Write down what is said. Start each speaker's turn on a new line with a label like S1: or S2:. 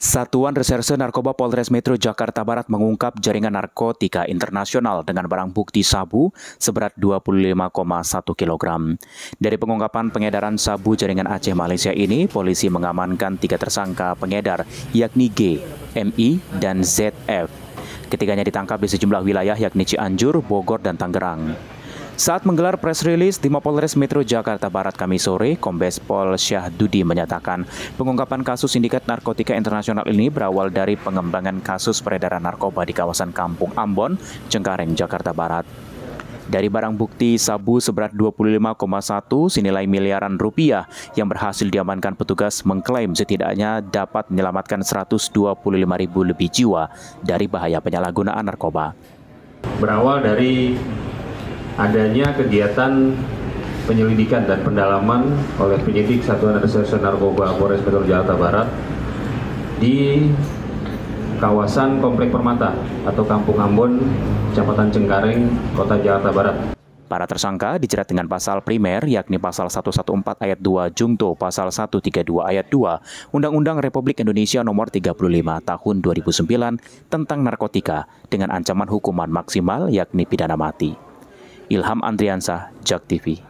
S1: Satuan Reserse Narkoba Polres Metro Jakarta Barat mengungkap jaringan narkotika internasional dengan barang bukti sabu seberat 25,1 kg. Dari pengungkapan pengedaran sabu jaringan Aceh Malaysia ini, polisi mengamankan tiga tersangka pengedar yakni G, MI, dan ZF. Ketiganya ditangkap di sejumlah wilayah yakni Cianjur, Bogor, dan Tangerang. Saat menggelar press release di Mapolres Metro Jakarta Barat kami sore, Kombes Pol Dudi menyatakan pengungkapan kasus sindikat narkotika internasional ini berawal dari pengembangan kasus peredaran narkoba di kawasan Kampung Ambon, Cengkareng, Jakarta Barat. Dari barang bukti sabu seberat 25,1 senilai miliaran rupiah yang berhasil diamankan petugas mengklaim setidaknya dapat menyelamatkan 125 ribu lebih jiwa dari bahaya penyalahgunaan narkoba.
S2: Berawal dari adanya kegiatan penyelidikan dan pendalaman oleh penyidik Satuan Reserse Narkoba Polres Metro Jakarta Barat di kawasan Komplek Permata atau Kampung Ambon, Kecamatan Cengkareng, Kota Jakarta Barat.
S1: Para tersangka dijerat dengan pasal primer yakni pasal 114 ayat 2 Jungto pasal 132 ayat 2 Undang-Undang Republik Indonesia nomor 35 tahun 2009 tentang narkotika dengan ancaman hukuman maksimal yakni pidana mati. Ilham Andriansah, Jak TV.